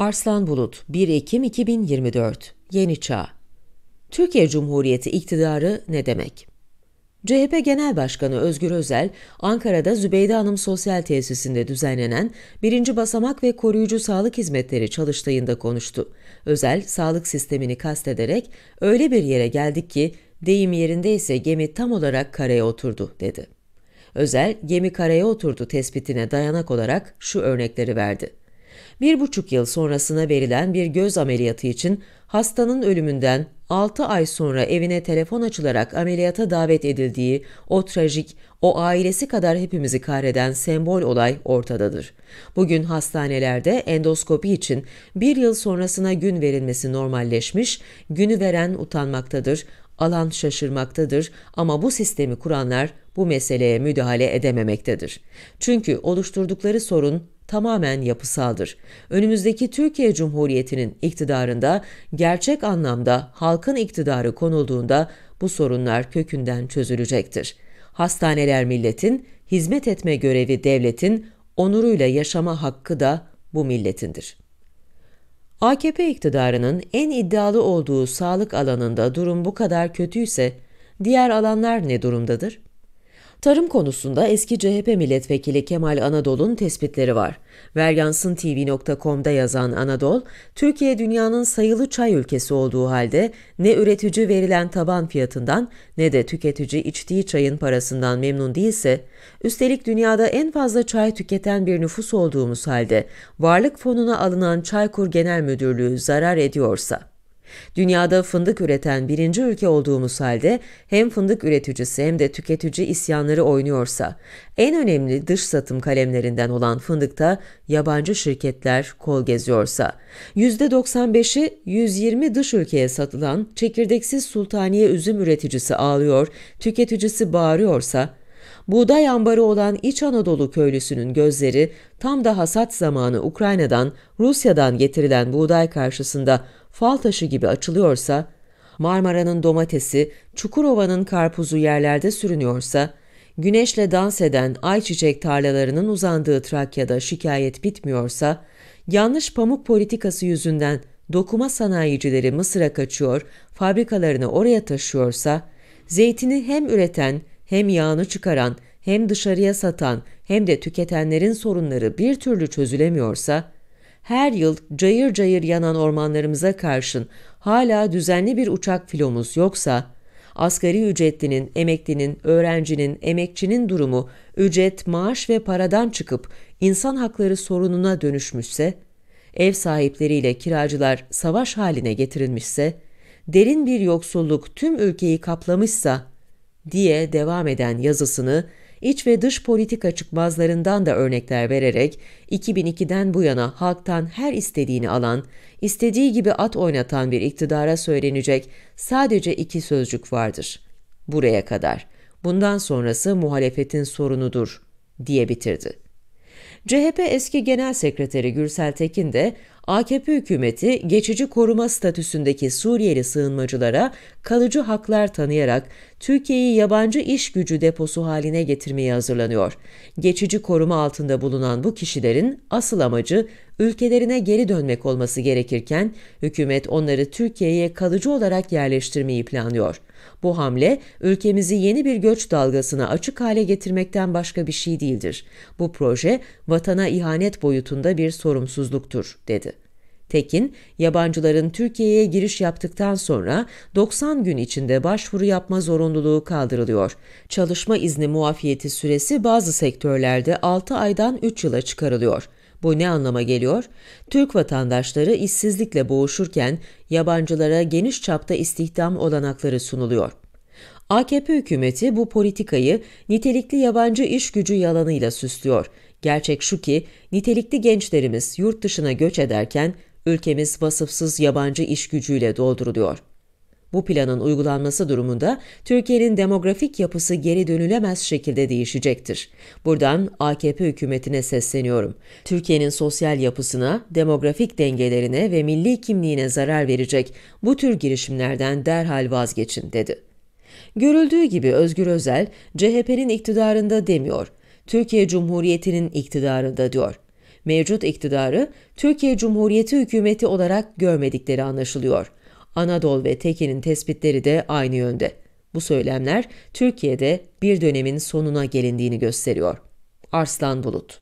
Arslan Bulut 1 Ekim 2024 Yeni Çağ Türkiye Cumhuriyeti iktidarı ne demek? CHP Genel Başkanı Özgür Özel, Ankara'da Zübeyde Hanım Sosyal Tesisinde düzenlenen birinci basamak ve koruyucu sağlık hizmetleri çalıştayında konuştu. Özel, sağlık sistemini kastederek öyle bir yere geldik ki deyim yerindeyse gemi tam olarak karaya oturdu dedi. Özel, gemi karaya oturdu tespitine dayanak olarak şu örnekleri verdi. Bir buçuk yıl sonrasına verilen bir göz ameliyatı için hastanın ölümünden 6 ay sonra evine telefon açılarak ameliyata davet edildiği o trajik, o ailesi kadar hepimizi kahreden sembol olay ortadadır. Bugün hastanelerde endoskopi için bir yıl sonrasına gün verilmesi normalleşmiş, günü veren utanmaktadır, alan şaşırmaktadır ama bu sistemi kuranlar bu meseleye müdahale edememektedir. Çünkü oluşturdukları sorun tamamen yapısaldır. Önümüzdeki Türkiye Cumhuriyeti'nin iktidarında gerçek anlamda halkın iktidarı konulduğunda bu sorunlar kökünden çözülecektir. Hastaneler milletin, hizmet etme görevi devletin, onuruyla yaşama hakkı da bu milletindir. AKP iktidarının en iddialı olduğu sağlık alanında durum bu kadar kötüyse diğer alanlar ne durumdadır? Tarım konusunda eski CHP milletvekili Kemal Anadolu'nun tespitleri var. Veryansıntv.com'da yazan Anadolu, Türkiye dünyanın sayılı çay ülkesi olduğu halde ne üretici verilen taban fiyatından ne de tüketici içtiği çayın parasından memnun değilse, üstelik dünyada en fazla çay tüketen bir nüfus olduğumuz halde varlık fonuna alınan Çaykur Genel Müdürlüğü zarar ediyorsa, Dünyada fındık üreten birinci ülke olduğumuz halde hem fındık üreticisi hem de tüketici isyanları oynuyorsa, en önemli dış satım kalemlerinden olan fındıkta yabancı şirketler kol geziyorsa, %95'i 120 dış ülkeye satılan çekirdeksiz sultaniye üzüm üreticisi ağlıyor, tüketicisi bağırıyorsa, buğday ambarı olan İç Anadolu köylüsünün gözleri tam da hasat zamanı Ukrayna'dan, Rusya'dan getirilen buğday karşısında fal taşı gibi açılıyorsa, Marmara'nın domatesi, Çukurova'nın karpuzu yerlerde sürünüyorsa, güneşle dans eden ayçiçek tarlalarının uzandığı Trakya'da şikayet bitmiyorsa, yanlış pamuk politikası yüzünden dokuma sanayicileri Mısır'a kaçıyor, fabrikalarını oraya taşıyorsa, zeytini hem üreten hem yağını çıkaran hem dışarıya satan hem de tüketenlerin sorunları bir türlü çözülemiyorsa, her yıl cayır cayır yanan ormanlarımıza karşın hala düzenli bir uçak filomuz yoksa, asgari ücretlinin, emeklinin, öğrencinin, emekçinin durumu ücret, maaş ve paradan çıkıp insan hakları sorununa dönüşmüşse, ev sahipleriyle kiracılar savaş haline getirilmişse, derin bir yoksulluk tüm ülkeyi kaplamışsa diye devam eden yazısını iç ve dış politika çıkmazlarından da örnekler vererek 2002'den bu yana halktan her istediğini alan, istediği gibi at oynatan bir iktidara söylenecek sadece iki sözcük vardır. Buraya kadar. Bundan sonrası muhalefetin sorunudur diye bitirdi. CHP eski Genel Sekreteri Gürsel Tekin de AKP hükümeti geçici koruma statüsündeki Suriyeli sığınmacılara kalıcı haklar tanıyarak Türkiye'yi yabancı iş gücü deposu haline getirmeye hazırlanıyor. Geçici koruma altında bulunan bu kişilerin asıl amacı ülkelerine geri dönmek olması gerekirken hükümet onları Türkiye'ye kalıcı olarak yerleştirmeyi planlıyor. Bu hamle ülkemizi yeni bir göç dalgasına açık hale getirmekten başka bir şey değildir. Bu proje vatana ihanet boyutunda bir sorumsuzluktur, dedi. Tekin, yabancıların Türkiye'ye giriş yaptıktan sonra 90 gün içinde başvuru yapma zorunluluğu kaldırılıyor. Çalışma izni muafiyeti süresi bazı sektörlerde 6 aydan 3 yıla çıkarılıyor. Bu ne anlama geliyor? Türk vatandaşları işsizlikle boğuşurken yabancılara geniş çapta istihdam olanakları sunuluyor. AKP hükümeti bu politikayı nitelikli yabancı iş gücü yalanıyla süslüyor. Gerçek şu ki nitelikli gençlerimiz yurt dışına göç ederken ülkemiz vasıfsız yabancı iş gücüyle dolduruluyor. Bu planın uygulanması durumunda Türkiye'nin demografik yapısı geri dönülemez şekilde değişecektir. Buradan AKP hükümetine sesleniyorum. Türkiye'nin sosyal yapısına, demografik dengelerine ve milli kimliğine zarar verecek bu tür girişimlerden derhal vazgeçin dedi. Görüldüğü gibi Özgür Özel, CHP'nin iktidarında demiyor, Türkiye Cumhuriyeti'nin iktidarında diyor. mevcut iktidarı Türkiye Cumhuriyeti hükümeti olarak görmedikleri anlaşılıyor. Anadolu ve Tekin'in tespitleri de aynı yönde. Bu söylemler Türkiye'de bir dönemin sonuna gelindiğini gösteriyor. Arslan Bulut